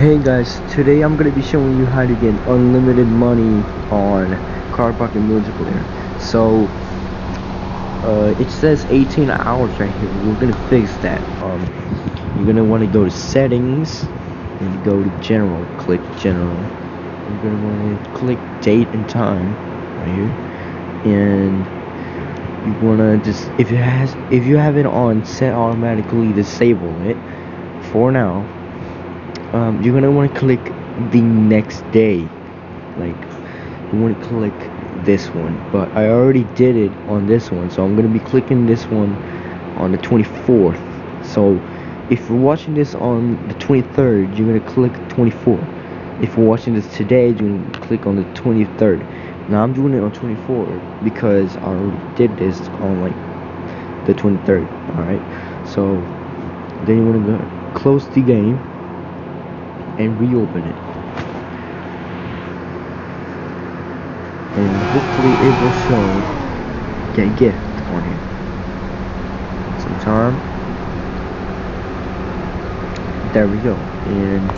Hey guys, today I'm gonna be showing you how to get unlimited money on Car Parking Multiplayer. So, uh, it says 18 hours right here. We're gonna fix that. Um, you're gonna want to go to settings and go to general. Click general. You're gonna want to click date and time right here, and you wanna just if it has if you have it on set automatically disable it for now um, you're gonna want to click the next day. Like you want to click this one but I already did it on this one so I'm gonna be clicking this one on the 24th so if you're watching this on the 23rd you're gonna click 24 if you're watching this today you're gonna click on the 23rd now I'm doing it on 24 because I already did this on like the 23rd alright? So then you want to go close the game and reopen it. And hopefully it will show get gift on it. Sometime. There we go. And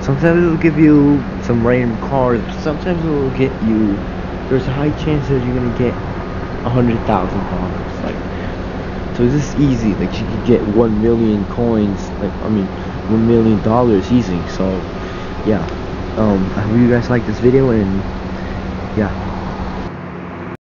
sometimes it will give you some random cards. Sometimes it will get you. There's a high chance that you're gonna get a hundred thousand dollars. Like, so this is easy. Like you could get one million coins. Like I mean one million dollars easy so yeah. Um i hope you guys like this video and yeah